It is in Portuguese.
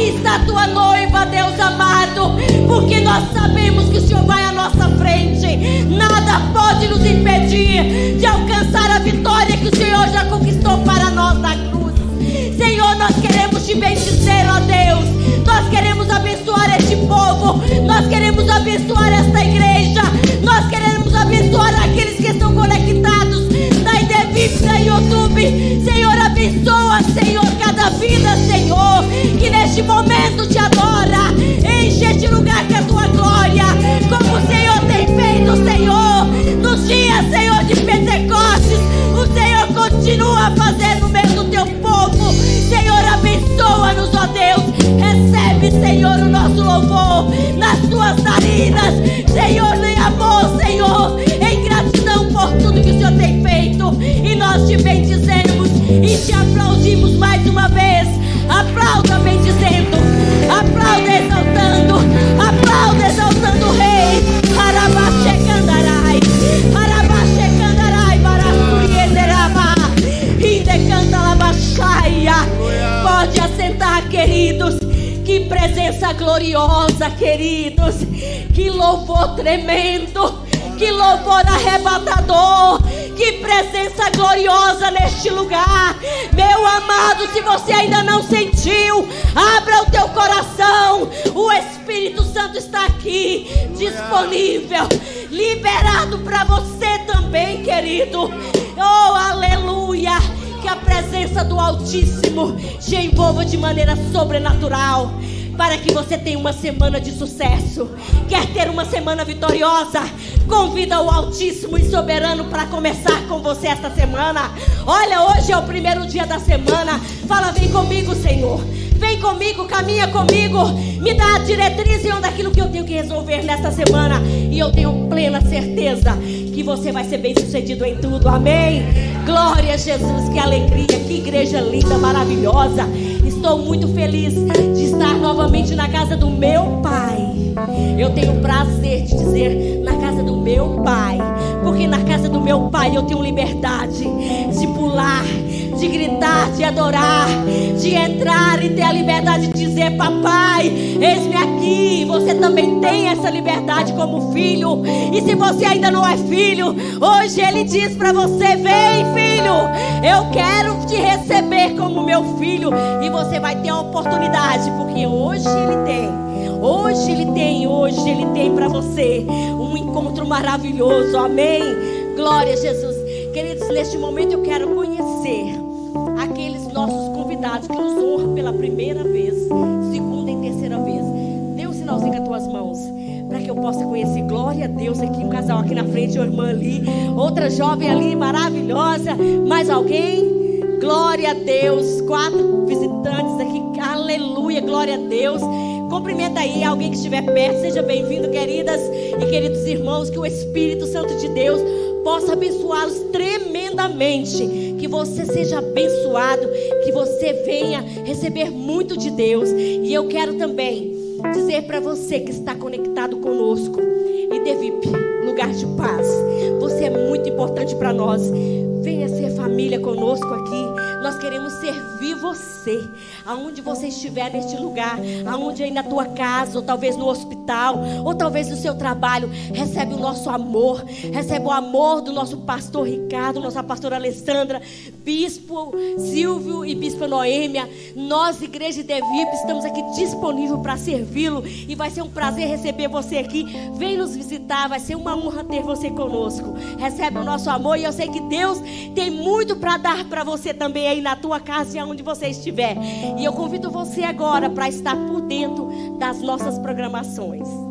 aqui está a tua noiva, Deus amado, porque nós sabemos que o Senhor vai à nossa frente. Nada pode nos impedir de alcançar a vitória que o Senhor já conquistou para nós na cruz. Senhor, nós queremos te bendizer, ó Deus. Senhor, em amor, Senhor, em gratidão por tudo que o Senhor tem feito. E nós te bendizemos e te aplaudimos mais uma vez. Aplauda bendizendo, aplauda exaltando, aplauda exaltando o Rei. Arabaxecandarai, Arabaxecandarai, Barasuriederaba, Indecantalabaxaia. Pode assentar, queridos. Que presença gloriosa, queridos. Que louvor tremendo. Que louvor arrebatador. Que presença gloriosa neste lugar. Meu amado, se você ainda não sentiu, abra o teu coração. O Espírito Santo está aqui, disponível, liberado para você também, querido. Oh, presença do Altíssimo te envolva de maneira sobrenatural. Para que você tenha uma semana de sucesso. Quer ter uma semana vitoriosa? Convida o Altíssimo e Soberano para começar com você esta semana. Olha, hoje é o primeiro dia da semana. Fala, vem comigo, Senhor. Vem comigo, caminha comigo. Me dá a diretriz e aquilo que eu tenho que resolver nesta semana. E eu tenho plena certeza que você vai ser bem sucedido em tudo. Amém? Glória a Jesus, que alegria, que igreja linda, maravilhosa. Estou muito feliz de estar novamente na casa do meu Pai. Eu tenho prazer de dizer na casa do meu Pai, porque na casa do meu Pai eu tenho liberdade de pular, de gritar, de adorar, de entrar e ter a liberdade de dizer: Papai, eis-me aqui. Você também tem essa liberdade como filho. E se você ainda não é filho, hoje Ele diz para você: Vem, filho, eu quero te receber como meu filho. E você vai ter a oportunidade, porque hoje Ele tem. Hoje Ele tem, hoje Ele tem para você um encontro maravilhoso. Amém. Glória a Jesus. Queridos, neste momento eu quero conhecer que nos honram pela primeira vez, segunda e terceira vez. Dê um sinalzinho com as tuas mãos. Para que eu possa conhecer, glória a Deus, aqui um casal aqui na frente, uma irmã ali, outra jovem ali, maravilhosa. Mais alguém? Glória a Deus. Quatro visitantes aqui, aleluia, glória a Deus. Cumprimenta aí alguém que estiver perto. Seja bem-vindo, queridas e queridos irmãos. Que o Espírito Santo de Deus possa abençoá-los tremendamente. Que você seja abençoado. Que você venha receber muito de Deus. E eu quero também dizer para você que está conectado conosco. E Devip, lugar de paz. Você é muito importante para nós. Venha ser família conosco aqui. Nós queremos servir você, aonde você estiver neste lugar, aonde aí na tua casa, ou talvez no hospital, ou talvez no seu trabalho, recebe o nosso amor, recebe o amor do nosso pastor Ricardo, nossa pastora Alessandra, bispo Silvio e bispo Noêmia. Nós, igreja de Devip, estamos aqui disponíveis para servi-lo e vai ser um prazer receber você aqui. Vem nos visitar, vai ser uma honra ter você conosco. Recebe o nosso amor e eu sei que Deus tem muito para dar para você também aí na tua casa e aonde você estiver. E eu convido você agora para estar por dentro das nossas programações.